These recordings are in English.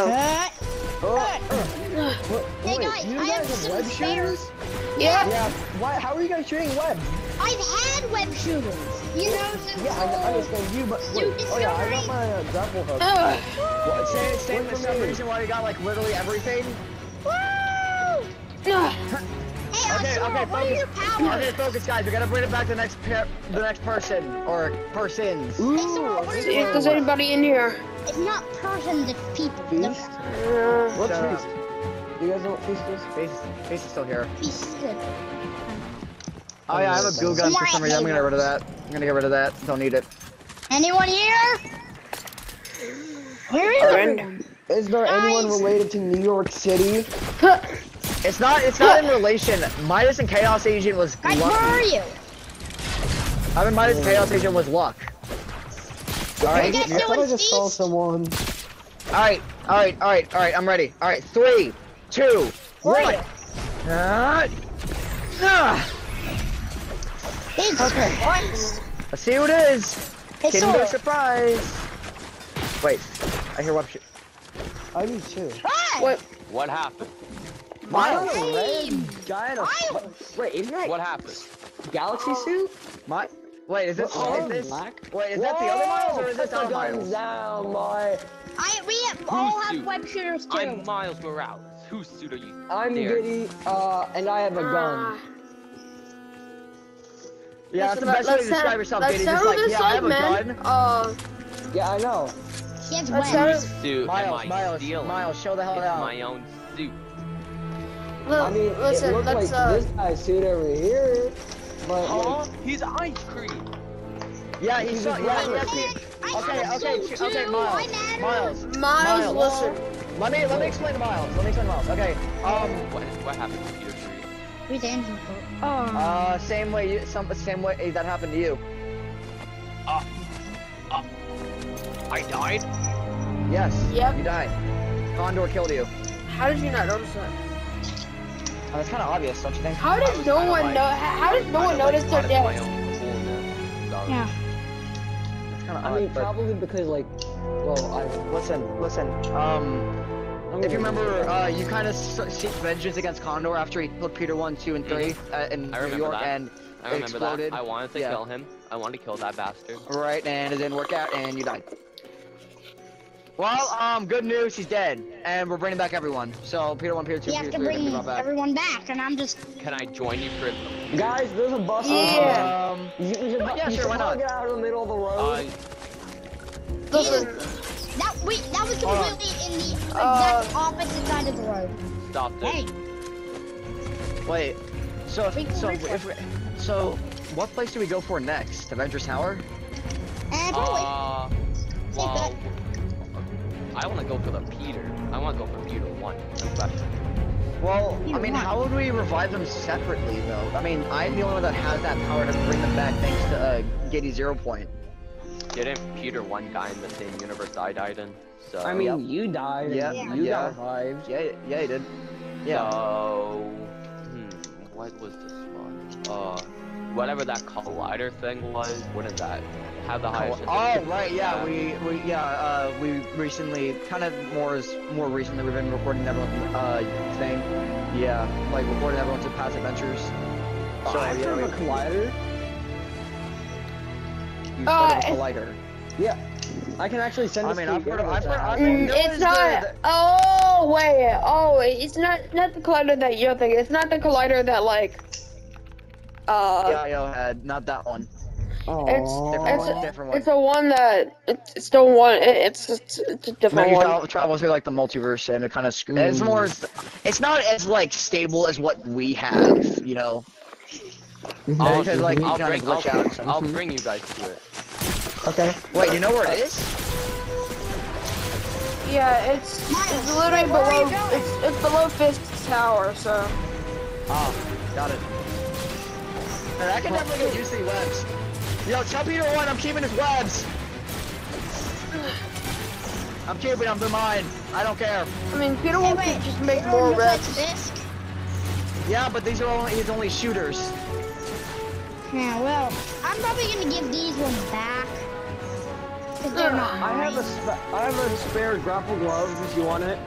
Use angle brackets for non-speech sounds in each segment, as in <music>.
Oh. Uh, Oh, uh, hey wait, guys, you I have guys have web spares. shooters? Yeah. Yeah. Why? How are you guys shooting web? I've had web shooters. You know, since Yeah, I I uh, understand you, but wait. Oh yeah, I got my uh, grapple hook. Ugh. What, say, say Wait for for some reason why you got like literally everything. Woo! Ugh. Okay, okay, what are your focus. powers? Okay, focus, guys. We gotta bring it back to the next pair, the next person or persons. Ooh, Asura, what are See your if there's anybody in here. It's not persons, it's people. The Feast? Uh, What's Shut feast? Do you guys know what feast is? Face, face is still here. feast is good. Oh yeah, I have a goo gun for some reason. I'm gonna get rid of that. I'm gonna get rid of that. Don't need it. Anyone here? Where is Friend. everyone? Is there anyone related to New York City? It's not. It's not in relation. Midas and Chaos Agent was Guys, where are you? I mean, Midas and Chaos Agent was luck. All You right. guys I thought I just saw someone. All right. All right. All right. All right. I'm ready. All right. Three, two, Where one. you? Ah. Okay. Christ. Let's see who it is. Hey, Kinder Sora. surprise. Wait. I hear web shoot. I do too. What? What happened? Miles. Hey. Guy in a wait, isn't that What happened? galaxy suit? My. Wait. Is this? Oh, is this? black? Wait. Is that the other Miles or is this Put our the guns Miles? down, boy. I we have, all have suit? web shooters too. I'm Miles Morales. Whose suit are you? I'm There. Giddy, uh, and I have a gun. Yeah, that's the best way to describe settle- yourself, let's Just like, yeah, I have like a gun. Uh, Yeah, I know. He has Let's webs. settle- Suit am Miles, I Miles, stealing? Miles, show the hell It's out. my own suit. Look, I mean, listen, it looked like uh, this guy's suit over here, but Huh? like, He's ice cream. Yeah, he's so, yeah, Miles. yeah, Hey, see- I Okay, okay, okay. Miles, Miles. Miles, Miles. listen. Let me let me explain to Miles. Let me explain to Miles. Okay. Um. What what happened to Peter Three? Who's Andrew? Oh. Uh. Same way. You, some same way that happened to you. I died. Yes. Yep. You died. Condor killed you. How did you not notice that? That's kind of obvious, don't you think? How did no one like- know? How how did no Kinda one like notice their part of my death? own Yeah. It's kind of I odd. mean, but probably because like, well, I. listen, listen. Um. I'm If you remember, uh, you kind of seek vengeance against Condor after he killed Peter one, two, and 3 uh, in I New York, that. and I remember exploded. that. I wanted to Yeah. kill him. I wanted to kill that bastard. right, and it didn't work out, and you died. Well, um, good news, he's dead, and we're bringing back everyone. So Peter one, Peter two, He has Peter to three, are gonna bring be back. everyone back, and I'm just. Can I join you for? Guys, there's a bus. Yeah. Um, You, you should, Yeah, you sure, should why not? Get out of the middle of the road. Uh, Listen, That wait, that was completely in the exact Uh, opposite side of the road. stop this. Hey, wait. So, Wait, so wait, if we, so, what place do we go for next? Avengers Tower? and probably. Uh, well, I want to go for the Peter. I want to go for Peter one, especially. Well, I mean, one. how would we revive them separately, though? I mean, I'm the only one that has that power to bring them back, thanks to uh, Giddy Zero Point. Didn't Peter one guy in the same universe I died in? So I mean, Yep. you died. Yeah, and You yeah. got revived. Yeah, yeah, he did. Yeah. So, hmm, what was this one? Uh, whatever that collider thing was. Wouldn't that have the highest? Oh right, yeah, we we yeah uh we recently kind of more is more recently we've been recording everyone uh thing, yeah, like recording everyone to past adventures. Oh, So I yeah, have we, a collider. you've Uh, heard of a collider. Yeah, I can actually send. I this mean, to I've you heard of- I've heard- I've Mm, it's it's not. the- Oh wait. Oh, it's not not the collider that you're thinking. It's not the collider that like. Uh, Yeah, I had not that one. Aw. Different It's- one, different one. it's the one that it's, it's the one. It, it's, it's it's a different Maybe one. travel, travels through like the multiverse and it kind of it's Mm. more it's not as like stable as what we have, you know. I'll, Because, like, I'll, bring, glitch I'll, out and. I'll bring you guys to it. Okay. Wait, you know where it is? Yeah, it's it's literally where are you below. It's it's below Fisk Tower. So. Ah, got it. Man, I can definitely get used to webs. Yo, tell Peter one, I'm keeping his webs. I'm keeping them, they're mine. I don't care. I mean, Peter Hey, won't wait, just make everyone more webs. like Yeah, but these are only he's only shooters. Yeah, well, I'm probably gonna give these ones back. 'cause they're not I have a mine. I have a spare grapple glove if you want it.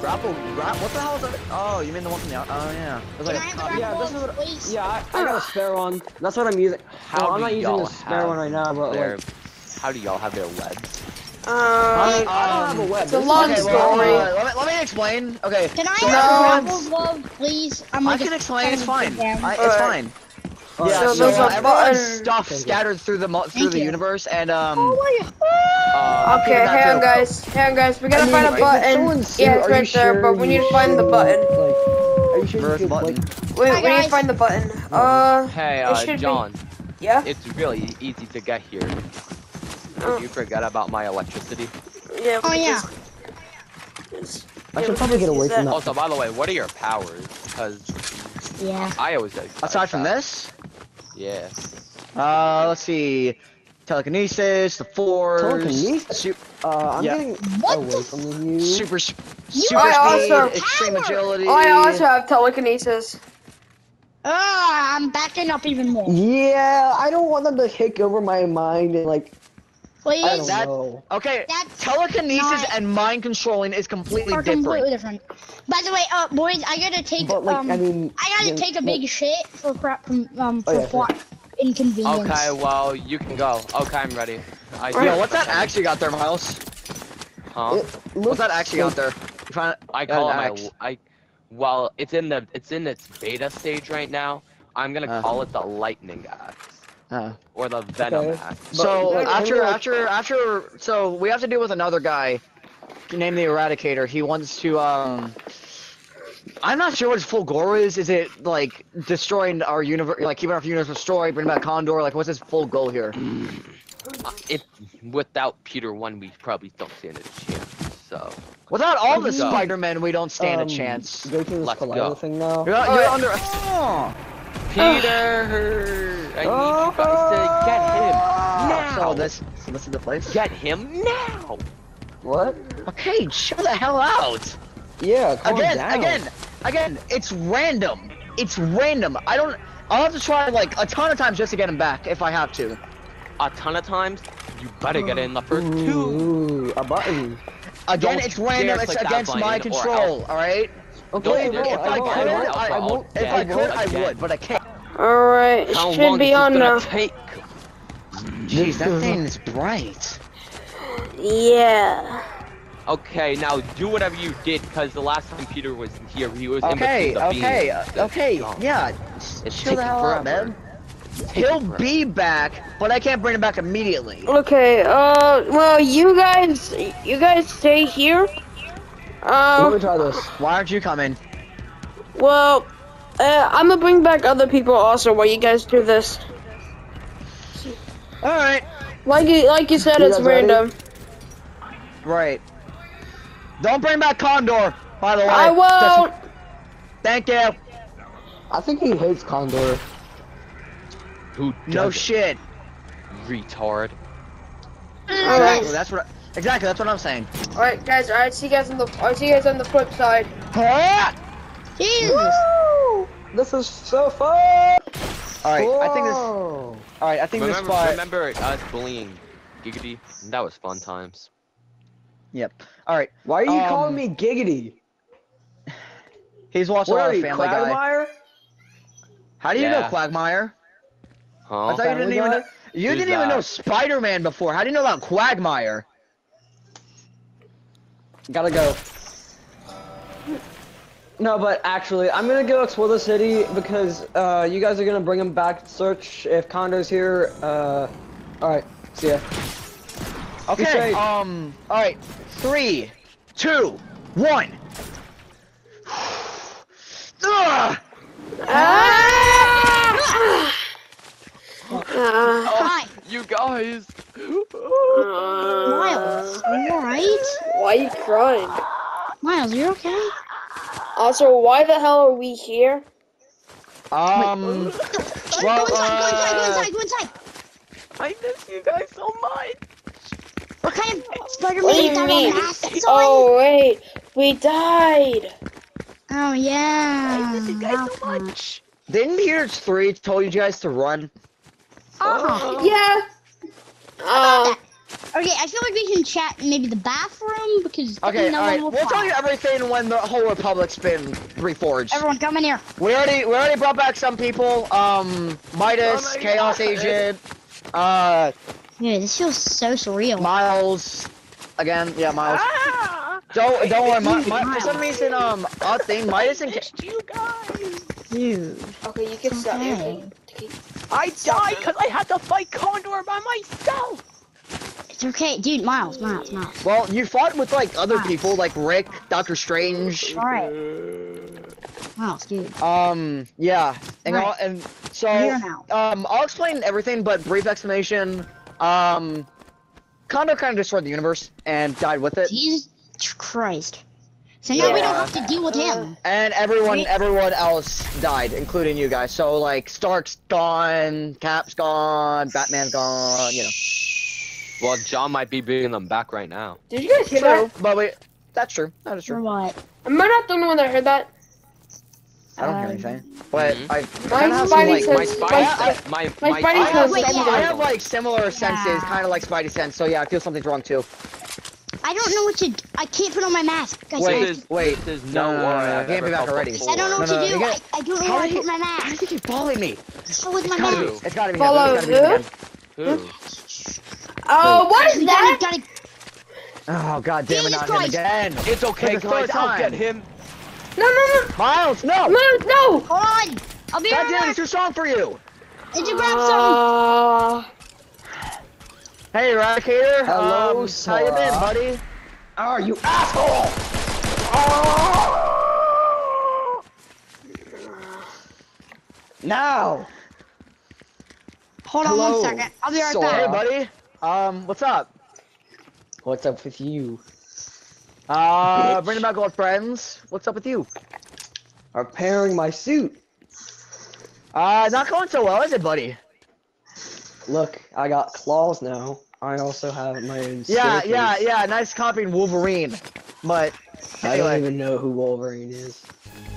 Grapple, grap. What the hell is that? Oh, you mean the one from the? out- Oh yeah. It like I a have the copy. Yeah, this is what- please? Yeah, I, I got a spare one. That's what I'm using. How well, I'm do not using y'all a spare one right now, but their, like, how do y'all have their webs? I, Uh, mean, I don't have a web. it's a is long Okay, just- well, story. uh, let, me, let me explain. Okay. Can I so have everyone's- the grapple glove, please? I'm I like can explain. It's fine. get. I, it's Alright. fine. Alright, Yeah, So so, there's a everyone's button- stuff scattered through the through Thank the you. universe, and um. Oh Uh, okay, give hang on, guys. Hang on, guys. We gotta I mean, find a button. someone's Yeah, it's are you right there, sure but we need to you find the button. Like, are you sure you could, button. like, We, Hi, we need to find the button. Uh, hey, uh, should be- John, yeah. it's really easy to get here. Oh. You forget about my electricity? Yeah. Oh yeah. just- just- I should probably get away from that. that. Also, by the way, what are your powers? Because Yeah. I always get Aside from that. this, Yeah. uh, let's see, telekinesis, the force, Telekinesis? su- Uh, I'm Yeah. getting What away from you. super, s- You I speed, also- extreme Power! agility. I also have telekinesis. Ah, I'm backing up even more. Yeah, I don't want them to take over my mind and like I Please. don't That- know. Okay, That's telekinesis not- and mind controlling is completely are different. completely different. By the way, uh, boys, I gotta take But like, um, I mean, I gotta then- take a big shit for prep from um Oh, for yeah, plot inconvenience. Okay, well, you can go. Okay, I'm ready. I Yo, what's that actually got there, Miles? Huh? It What's that actually you got there? You find? I call it my axe. I well, it's in the it's in its beta stage right now. I'm gonna Uh. call it the lightning axe Uh. or the venom Okay. axe. So like, after after after so we have to deal with another guy named the Eradicator. He wants to um I'm not sure what his full goal is. Is it like destroying our universe, like keeping our universe destroyed, bringing back Condor? Like, what's his full goal here? Uh, It without Peter one, we probably don't stand a chance. So Without all the Let's go. Spider-Men, we don't stand um, a chance. Go through this Let's collider go. thing now. You're, you're yeah. under. Oh. Peter, I need you guys to oh. get him now. So this, so this is the place. Get him now. What? Okay, chill the hell out. Yeah, calm again, down. again, again. It's random. It's random. I don't. I'll have to try like a ton of times just to get him back if I have to. A ton of times, you better get in the first two. Ooh, a button. Again, Don't it's random. It's against my control. All right. Okay, Don't well, dare if I I could, I I, I won't. if I could, I would, but I can't. All right, should be on this gonna now. take? Jeez, that thing is bright. Yeah. Okay, now do whatever you did, because the last time Peter was here, he was Okay, in between the okay, beams. uh, It's okay, yeah. It's Chill taking the hell out, forever. man. He'll be back, but I can't bring him back immediately. Okay. Uh. Well, you guys, you guys stay here. Let me try this. Why aren't you coming? Well, uh, I'm gonna bring back other people also while you guys do this. All right, Like you, like you said, You it's guys ready? random. right. Don't bring back Condor, by the way. I won't. Thank you. I think he hates Condor. Who No doesn't? shit. retard. Exactly. That's what. Exactly. That's what I'm saying. All right, guys. All right. See you guys on the. I'll see you guys on the flip side. Ah! Jesus. Woo! This is so fun. All right. I think this. Whoa. All right. I think this Remember, spot. remember us bullying Giggity? That was fun times. Yep. All right. Why are you Um, calling me Giggity? He's watching a Where lot are of you, Family Guy. Quagmire? How do you know Quagmire? Huh? I thought you didn't Family even know. You Who's didn't even know Spider-Man before. How do you know about Quagmire? Gotta go. No, but actually, I'm gonna go explore the city because uh, you guys are gonna bring him back to search if Condor's here. Uh, all right, see ya. Okay. safe. Um. All right. Three, two, one. Ugh! Ah! <laughs> Ah. Hi, You guys. Miles. Are you alright? Why are you crying? Miles, you okay? Also, why the hell are we here? Um. Go, Well, go inside, go inside, go uh, inside, go inside. I miss you guys so much. What kind of Spider-Man What do you got mean? a mask on? Oh wait, we died. Oh yeah. I miss you guys so much. Didn't Peter's three told you guys to run? Oh. Yeah. Uh, Okay, I feel like we can chat in maybe the bathroom because Okay, no alright. one will We'll tell you everything when the whole Republic's been reforged. Everyone, come in here. We already we already brought back some people. Um, Midas, Oh Chaos God. Agent, uh, Dude, this feels so surreal. Miles. Again, yeah, Miles. Ah! Don't don't worry. My, my, for some reason, um, odd thing, Midas and Cha- you guys. Dude. Okay, you can stop. Okay. I died because I had to fight Condor by myself. It's okay. Dude, Miles, Miles, Miles. well, you fought with like other Miles. people, like Rick, Doctor Strange. Alright. Miles, dude. Um, yeah, and Right. all, and so um, I'll explain everything, but brief explanation. Um, Condor kind of destroyed the universe and died with it, Jesus Christ. So now we don't have to deal with him. and everyone, Wait. everyone else died, including you guys. So like, Stark's gone, Cap's gone, Batman's gone. You know, Well, John might be bringing them back right now. Did you guys hear true, that? but wait, that's true. That is For true. what? Am I not the only one that heard that? I don't hear Um, anything, but Mhm. I My kind of have Spidey like. sense- My Spidey- spidey, I- sense- my my my I have, sense wait, yeah. I have like similar senses, kind of like Spidey sense. So yeah, I feel something's wrong too. I don't know what to. I can't put on my mask. Guys, Wait, I, This is wait. This is No, no, no, no, I've can't be back already. before. I don't know what No, to no, do. you I, I don't know How where are to put my I mask. think you're following me. So with It's my mask. be. It's gotta be. Follow him. Gotta be who? again. Who? Oh, what is that? Gotta, gotta, Oh god damn it! Not him again. It's okay, For guys. I'll get him. No, no, no, Miles, no! no, no. hold on. I'll be God right damn, back. it's too strong for you. Did you grab something? Uh, Hey, Eradicator. Hello, um, How you been, Sora. buddy? Oh, you asshole! Now! Hold on one second. I'll be right Sora. Hey, buddy. Um, what's up? What's up with you? Uh, Bitch. bringing back old friends. What's up with you? Repairing my suit. Uh, not going so well, is it, buddy? Look, I got claws now. I also have my own Yeah, yeah, staircase. yeah. Nice copying Wolverine, but I don't even know who Wolverine is.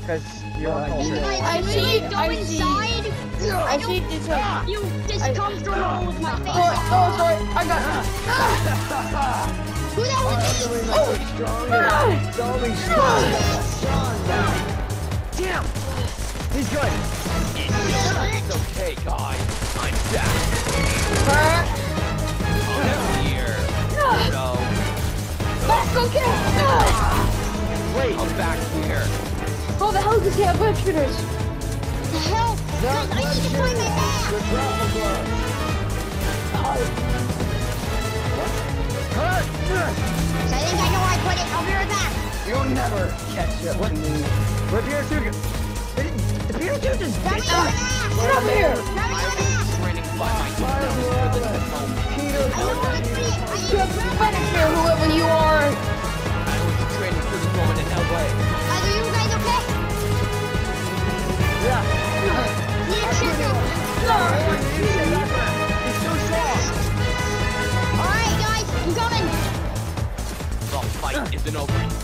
because you're Well, I uncultured. do. I I see- see, go I see- inside. I see this one. You just comfortable with my oh, face. Oh, oh, sorry. I got. Ah. Who the hell is this? Oh. Ah. Damn! He's good. It's okay, guys. I'm back. I'm here. So, Let's go. Wait, I'm back here. Oh, the hell is this guy? Bunch shooters. The hell? Guys, I need to find my mask. So I think I know where I put it. I'll be right back. You'll never catch up with me. where Peter Two? The Peter Two just Grab me my mask. Get up here. Grab me my. Training by myself for this moment. Peter, I know where to put it. I need Get to grab back here, whoever you are. I was training for this moment in LA. Are you guys okay? Yeah. Need to check out. He's so strong. Alright, guys, I'm coming. The fight isn't over.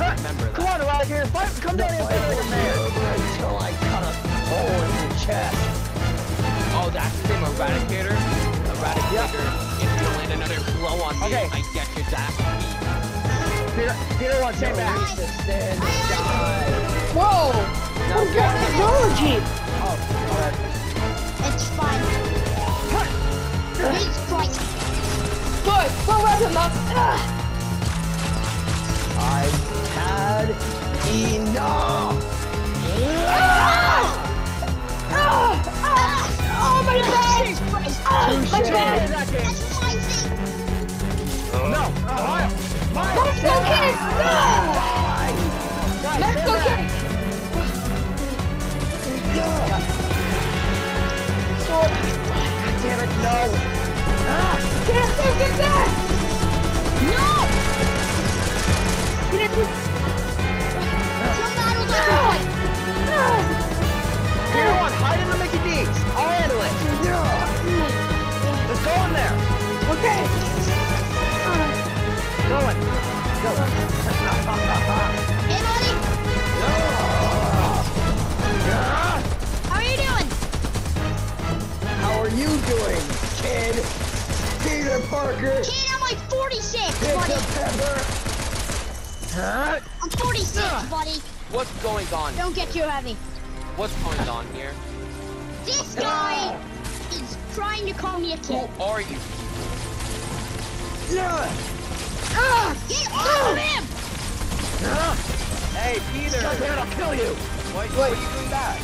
God, remember Come that. on, Eradicator, fight! Come down here, fight like a man. until I cut a hole in your chest. Oh, that's the same Eradicator? Eradicator, if you land another blow on me, Okay. I get your ass. Peter, Peter one, stand back. To stand and die. Whoa. What's that technology? Oh, go ahead. It's fine. Jesus Christ. Good. Go wrap him up. Had enough. Okay. Go in. Go. Hey, buddy. How are you doing? How are you doing, kid? Peter Parker motherfucker! Kid, I'm like 46, Hit buddy. pepper! Huh? I'm 46, buddy. What's going on? Don't get too heavy. What's going on here? This guy ah. is trying to call me a kid. Who are you? Yeah! Ah, get off of him! Hey, Peter! God damn I'll kill you! Why, why are you doing that?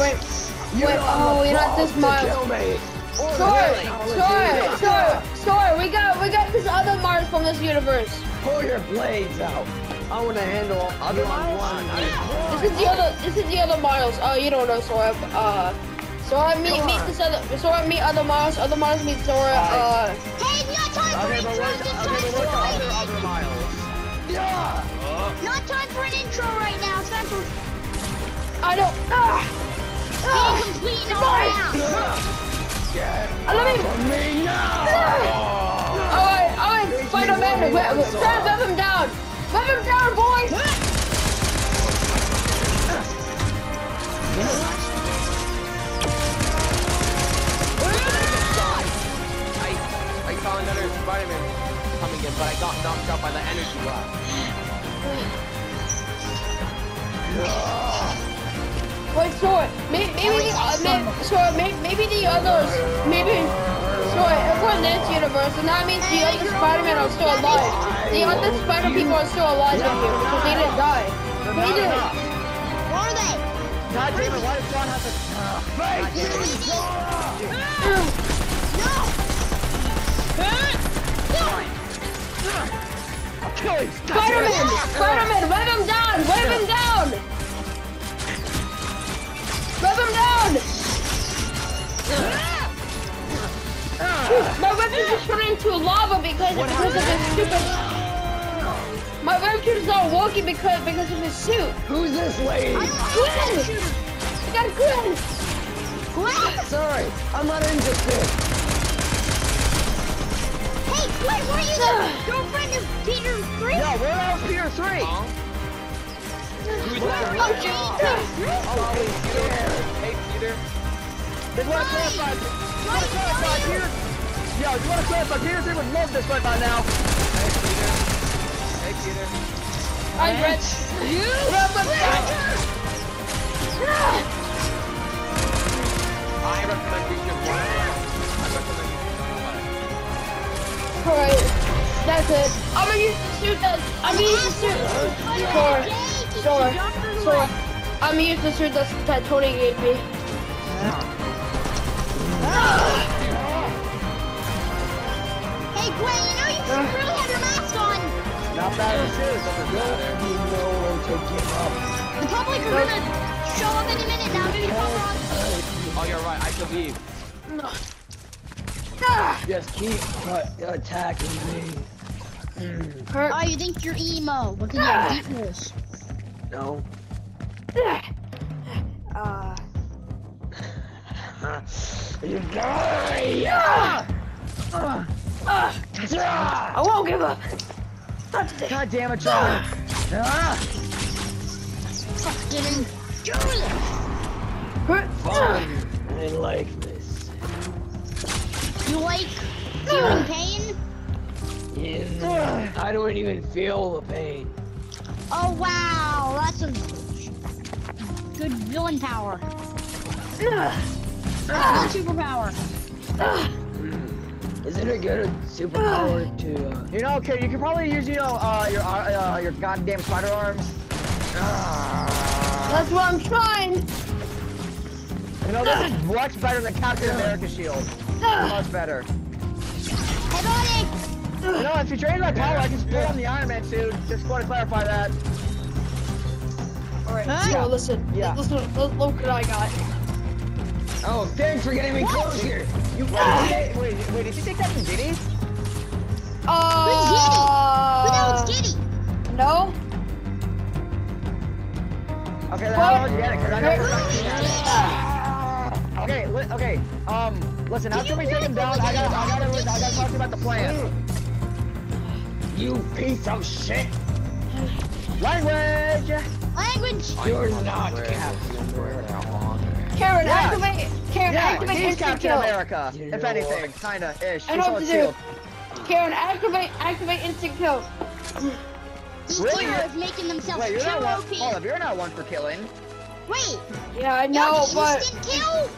Wait, You Wait, don't have oh, the you're not this to mild. kill me! Or the Sorry, sorry, sorry, sorry. We got, we got this other Mars from this universe. Pull your blades out. I want to handle Other you on Miles? one. This is the other, this is the other Miles. Uh, you don't know Sora. Uh, Sora meet, meet this other, Sora meet other Miles. Other Miles meet Sora. Uh, Hey, it's not time Okay, an but intro. where's, It's okay, time for other, other miles? Yeah! Not time for an intro right now. It's time for I don't. Ah, being ah! complete all around. Ah, Get I love off it. of me now! Alright, alright, Spider-Man, web, web, web him down. Web him down, boy. I, saw another Spider-Man coming in, but I got knocked out by the energy blast. Wait, Sora, maybe, maybe, the, uh, maybe, Sora, maybe, maybe the others, maybe, Sora, if we're in this universe, and that means the other Spider-Man are still alive. The other Spider people are still alive in here because they didn't die. They're They not didn't. enough. What are they? God damn it, why does John have to... Spider-Man, Spider-Man, web him down, web him down. Web him down. My weapon just turned into lava because, because of his stupid. My weapon's not working because because of his suit. Who's this lady? Gwen! I got Gwen! Gwen! Sorry, I'm not interested. Hey, Gwen, were you the girlfriend of Peter Three? Yeah, where else Peter 3? Huh? Who's Oh, that? Jesus! Oh, oh hey, Peter. Hey, Peter. They want to clarify. You want to clarify Peter? Yeah, you want to clarify Peter 3 would love this right by now. Hey, Peter. Hey, Peter. I'm Brett. You? Ah. I recommend you should Alright, that's it. I'm gonna use the suit that. I'm gonna use the suit. Sure, sure, sure. I'm gonna use the suit that, that Tony gave me. Hey, Gwen, you know you should really have your mask on. Not bad as it is. Don't you know when to give up? The public are gonna show up any minute now. Maybe cover on. Oh, you're right. I should leave. Just keep uh, attacking me. Hurt. Oh, you think you're emo because you have deep voice. No. Uh, <laughs> You die! I won't give up. Not today. God damn it, John. Ah! Fucking do this. Hurt. Yeah, I don't even feel the pain. Oh wow, that's a good villain power. That's a good superpower. Isn't it good superpower <sighs> to uh, You know, okay, you could probably use, you know, uh, your uh, uh, your goddamn spider arms. That's what I'm trying. You know, this is much better than Captain America shield. Much better. Hey buddy, You know, if you train my power, I can split on the Iron Man suit. Just want to clarify that. Alright, Huh? so listen. Yeah. Listen, look, look what I got. Oh, thanks for getting me close here. You Wait, wait, wait, did you take that from Diddy? Who Uh, knows Kitty? no. Okay, then how did you get it? Because I know. Okay, li- okay. Um, listen, after we take him down, I gotta, I gotta, I gotta talk to you about the plan. You piece of shit. Language. Language. You're not Captain where they're on. Karen, Yeah. activate. Karen, Yeah, activate he's instant Captain kill. America, You if anything, kinda ish. I know what to do. Karen, activate, activate instant kill. These Really? heroes making themselves Wait, you're not one. OP. Hold up, you're not one for killing. Wait, Yeah, I no, know, the but instant kill?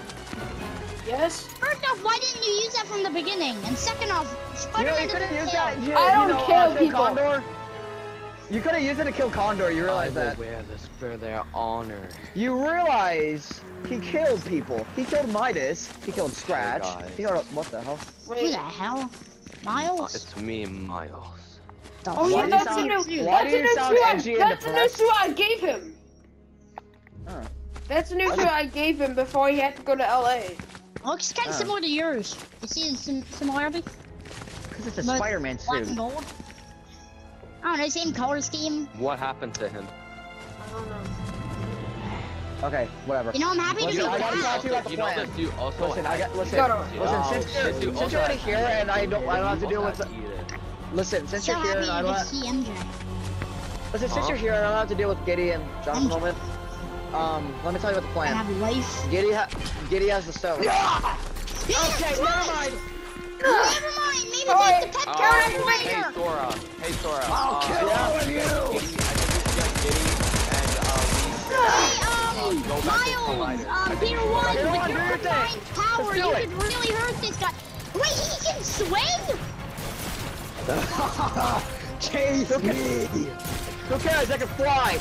Yes. First off, why didn't you use that from the beginning? And second off, You Spider-Man you could have doesn't used kill. that. You, I don't you know, kill uh, people. Condor. You could have used it to kill Condor. You I realize will that? wear this for their honor. You realize he killed people. He killed Midas. He killed Scratch. guys. He killed what the hell? Who the hell? Miles? it's me, Miles. The Oh yeah, that's sound- the new. why That's do the new sound suit. I- That's the new depressed? suit I gave him. Huh. That's the new suit I gave him before he had to go to LA. Looks kind ah. of Oh. similar to yours. You see the similarity? Because it's a Spider-Man Black suit. and gold. I don't know, same color scheme. What happened to him? I don't know. Okay, whatever. You know, I'm happy to Listen, be I gotta talk to you about the you know plan. this dude also Listen, I got listen. gotta- Listen, Oh, since shit, you're, since you're already has here and I don't, I don't have to deal with. The, listen, since So you're here and I don't. to Have, see MJ. listen, since you're here and I don't have to deal with Giddy and John for the moment. Um, let me tell you about the I plan. have life. Giddy, ha Giddy has the stone. Okay, never mind. Never mind. Maybe Alright. that's the pet Uh, character hey later. Sora, hey Sora. I'll uh, kill yeah. all of you. Giddy, I think we should get Giddy and uh, Hey, um, go back Miles, Collider. I um, Peter One, with your do your thing. combined power, you it. could really hurt this guy. Wait, he can swing? Chase me. Who cares? I can fly.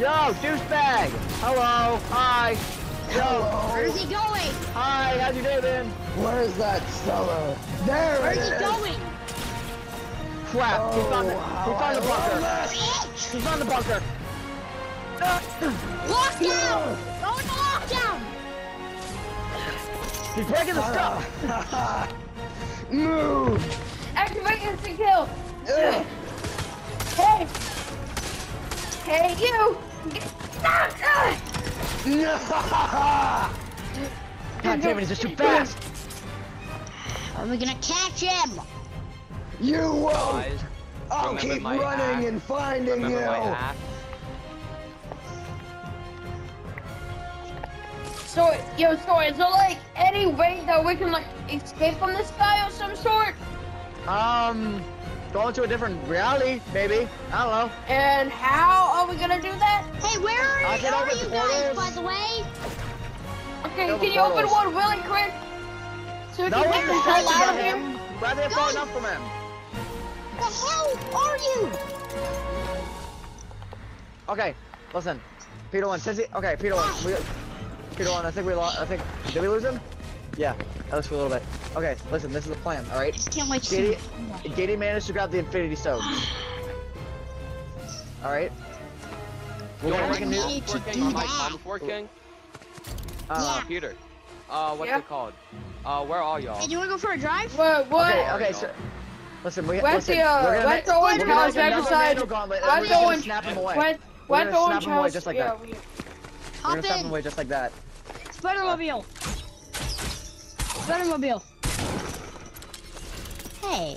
Yo, douchebag. Hello. Hi. Yo. Where's he going? Hi. How's you doing? Where's that cellar? There Where's he going? Crap. he found the, he oh, found the bunker. Bitch! He found the bunker. Lockdown! Go into lockdown! He's breaking the stuff. <laughs> Move! Activate instant kill. Hey. Hey, you. God damn it, he's just too fast. Are we gonna catch him? You won't! Guys, I'll remember keep running axe? and finding remember you! So, yo, so is there like any way that we can like escape from this guy of some sort? Um, go into a different reality, maybe. I don't know. And how are we gonna do that? Hey, where are, I you, can are open you guys, by the way? Okay, Open can you open one really quick? So we No can one get the is hell out about of here? him. Rather have fallen up from him. The hell are you? Okay, listen. Peter one, since he, okay, Peter one, we, Peter one, I think we lost, I think, did we lose him? Yeah, at least for a little bit. Okay, listen, this is the plan, alright? Just can't wait to Giddy, see. Giddy managed to grab the Infinity Stone. <sighs> Alright? We're gonna I make a need new, to do Are my that. comms working? uh, Yeah. Peter, uh, what's Yeah? it called? Uh, where are y'all? Hey, do you wanna go for a drive? What? What? okay, okay, so, listen, we, Went listen, to, uh, we're gonna went make, Orange we're gonna House make right another beside- Mando gauntlet, went and we're to Orange- snap him away. Went, We're went to gonna Orange snap him away House. just like yeah, that. we- We're gonna snap him away just like that. Spider-Mobile. Spider-Mobile. Hey,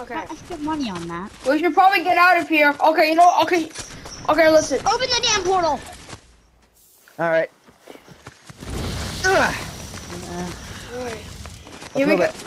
Okay. I spent money on that. We should probably get out of here. Okay, you know, what? okay. Okay, listen. Open the damn portal! Alright. Ugh. Here we go. move it.